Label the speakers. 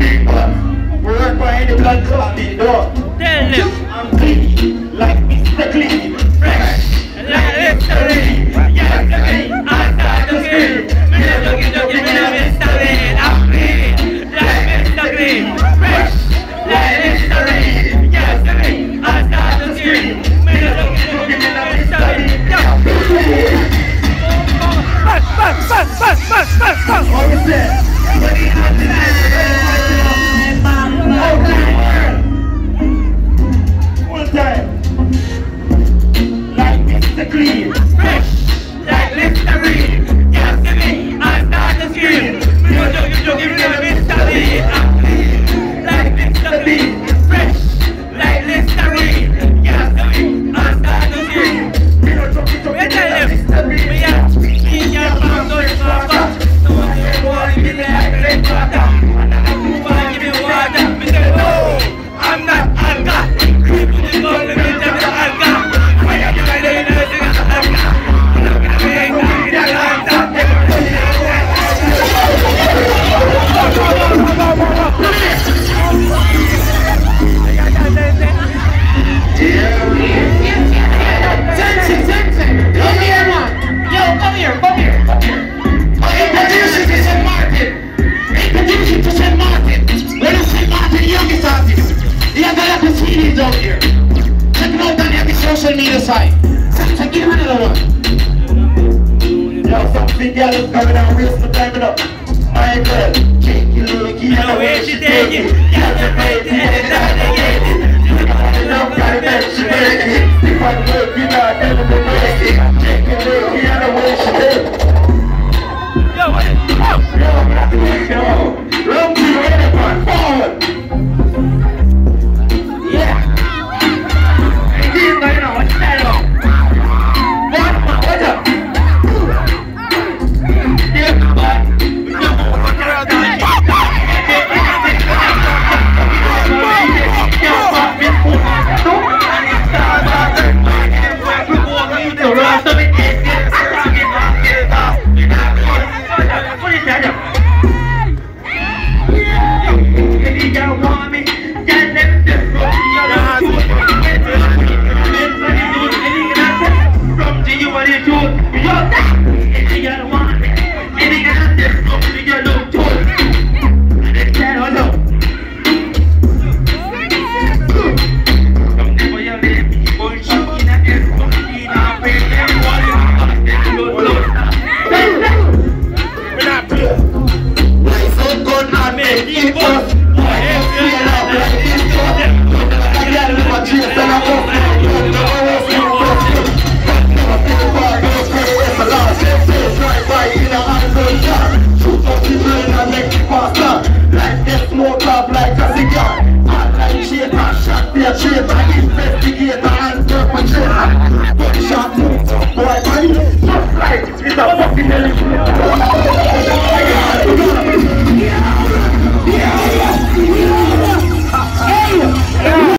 Speaker 1: big man. Blood clot in door.
Speaker 2: Tell.
Speaker 1: I'm clean like girl coming down real some time up. My girl, take it, lick
Speaker 2: it, the way she take it. Got the bait, and I get it.
Speaker 1: Enough got it, she make it. If I you people